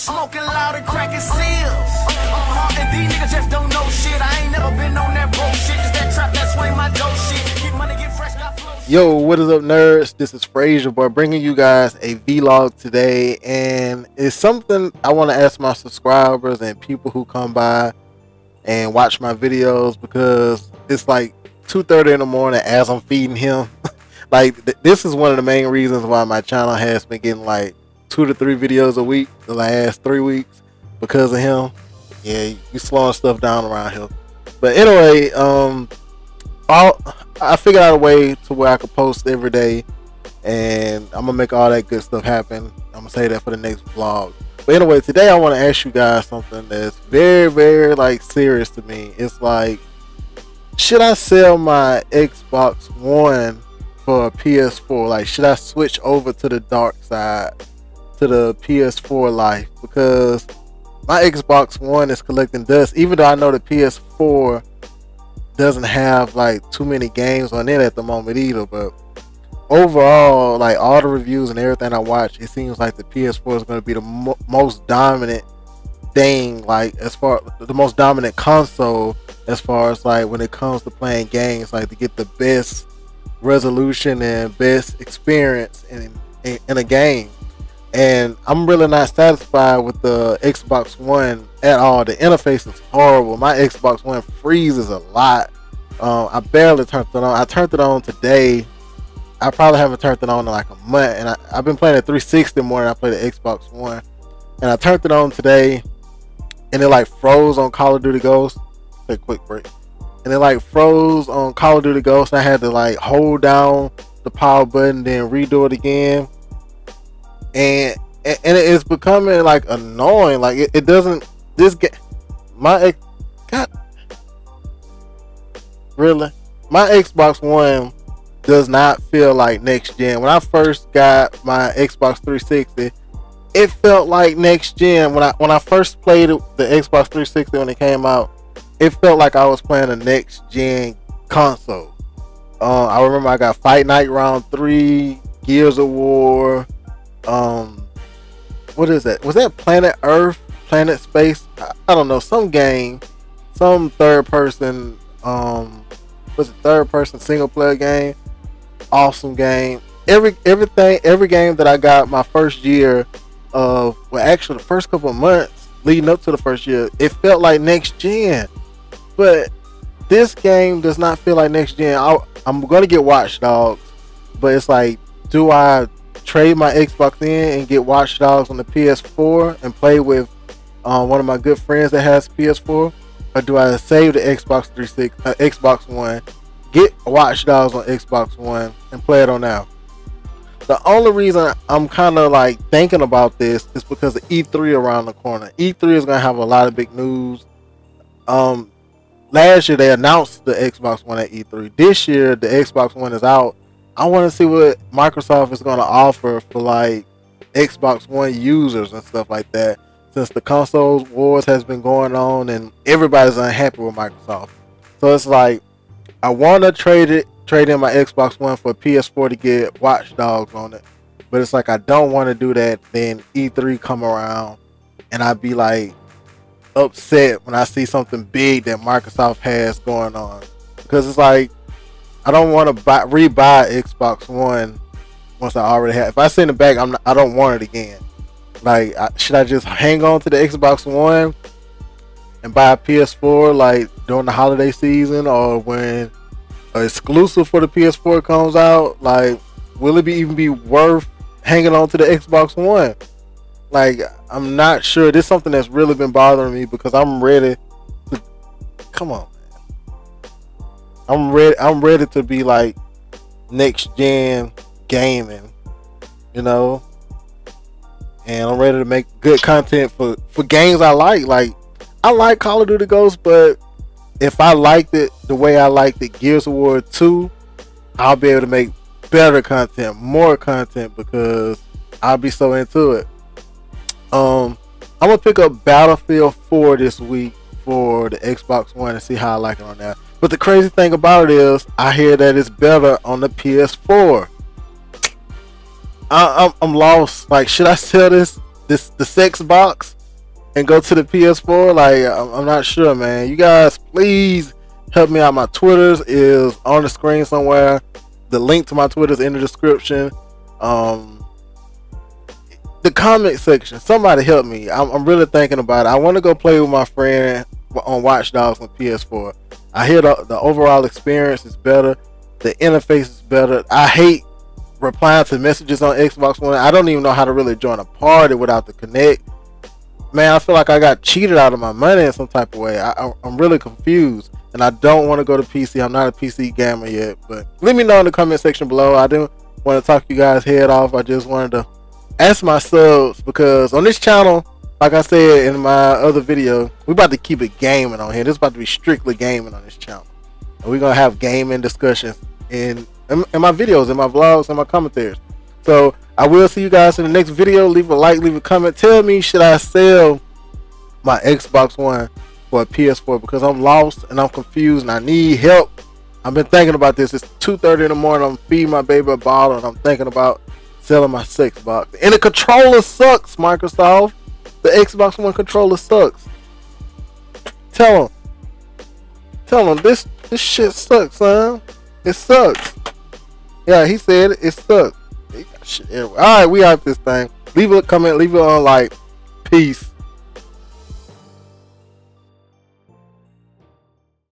Smoking loud and cracking seals. Uh-huh, and these niggas just don't know shit. I ain't never been on that bullshit. That trap, that swing my dope shit. Money, get fresh, got flow. Yo, what is up, nerds? This is Frazier Boy bringing you guys a vlog today, and it's something I want to ask my subscribers and people who come by and watch my videos because it's like 2:30 in the morning as I'm feeding him. like th- this is one of the main reasons why my channel has been getting like two to three videos a week the last three weeks because of him. Yeah, you slowing stuff down around here. But anyway, um, I'll, I figured out a way to where I could post every day, and I'm gonna make all that good stuff happen. I'm gonna say that for the next vlog. But anyway, today I want to ask you guys something that's very, very like serious to me. It's like, should I sell my Xbox One for a PS4? Like, should I switch over to the dark side, to the PS4 life? Because my Xbox One is collecting dust, even though I know the PS4 doesn't have like too many games on it at the moment either. But overall, like all the reviews and everything I watch, it seems like the PS4 is going to be the mo- most dominant thing, like as far the most dominant console as far as like when it comes to playing games, like to get the best resolution and best experience in in, in a game. And I'm really not satisfied with the Xbox One at all. The interface is horrible. My Xbox One freezes a lot. Um, I barely turned it on. I turned it on today. I probably haven't turned it on in like a month, and I, I've been playing at 360 more than I play the Xbox One. And I turned it on today, and it like froze on Call of Duty Ghost. Take a quick break, and it like froze on Call of Duty Ghost. And I had to like hold down the power button, then redo it again, and and it's becoming like annoying. Like it, it doesn't. This game, my God, really, my Xbox One does not feel like next gen. When I first got my Xbox 360, it felt like next gen. When I when I first played the Xbox 360 when it came out, it felt like I was playing a next gen console. Uh, I remember I got Fight Night Round Three, Gears of War. Um, what is that? Was that Planet Earth, Planet Space? I, I don't know. Some game, some third person. Um, was it third person single player game? Awesome game. Every everything, every game that I got my first year of, well, actually the first couple of months leading up to the first year, it felt like next gen. But this game does not feel like next gen. I, I'm gonna get Watch Dogs, but it's like, do I trade my Xbox in and get Watch Dogs on the PS4 and play with um, one of my good friends that has PS4, or do I save the Xbox 360, uh, Xbox One, get Watch Dogs on Xbox One and play it on now? The only reason I'm kind of like thinking about this is because of E3 around the corner. E3 is gonna have a lot of big news. Um, last year they announced the Xbox One at E3. This year the Xbox One is out. I want to see what Microsoft is gonna offer for like Xbox One users and stuff like that. Since the console wars has been going on and everybody's unhappy with Microsoft, so it's like I want to trade it, trade in my Xbox One for PS4 to get Watch Dogs on it, but it's like I don't want to do that. Then E3 come around, and I'd be like upset when I see something big that Microsoft has going on, because it's like I don't want to buy rebuy Xbox One once I already have. If I send it back, I'm not, I don't want it again. Like, I, should I just hang on to the Xbox One and buy a PS4 like during the holiday season or when an exclusive for the PS4 comes out? Like, will it be even be worth hanging on to the Xbox One? Like, I'm not sure. This is something that's really been bothering me because I'm ready to. Come on. I'm ready. I'm ready to be like next gen gaming. You know, and I'm ready to make good content for for games I like. Like I like Call of Duty Ghosts, but if I liked it the way I liked it Gears of War 2, I'll be able to make better content, more content because I'll be so into it. Um I'm gonna pick up Battlefield 4 this week for the Xbox One and see how I like it on that. But the crazy thing about it is, I hear that it's better on the PS4. I, I'm, I'm lost. Like, should I sell this this the sex box and go to the PS4? Like I'm, I'm not sure, man. You guys, please help me out. My Twitter's is on the screen somewhere. The link to my Twitter's in the description. Um, the comment section. Somebody help me. I'm, I'm really thinking about it. I want to go play with my friend on Watch Dogs on PS4. I hear the, the overall experience is better. The interface is better. I hate replying to messages on Xbox One. I don't even know how to really join a party without the Kinect. Man, I feel like I got cheated out of my money in some type of way. I, am really confused, and I don't want to go to PC. I'm not a PC gamer yet, but let me know in the comment section below. I didn't want to talk you guys head off. I just wanted to ask my subs because on this channel, like I said in my other video, we about to keep it gaming on here. This is about to be strictly gaming on this channel. And we're gonna have gaming discussions in, in, in my videos, in my vlogs, in my commentaries. So I will see you guys in the next video. Leave a like, leave a comment. Tell me should I sell my Xbox One for a PS4 because I'm lost and I'm confused and I need help. I've been thinking about this. It's 2:30 in the morning. I'm feeding my baby a bottle and I'm thinking about selling my Xbox. And the controller sucks, Microsoft. The Xbox One controller sucks. Tell him. Tell him this this shit sucks, son. It sucks. Yeah, he said it, it sucks. All right, we out this thing. Leave a comment. Leave it on like. Peace.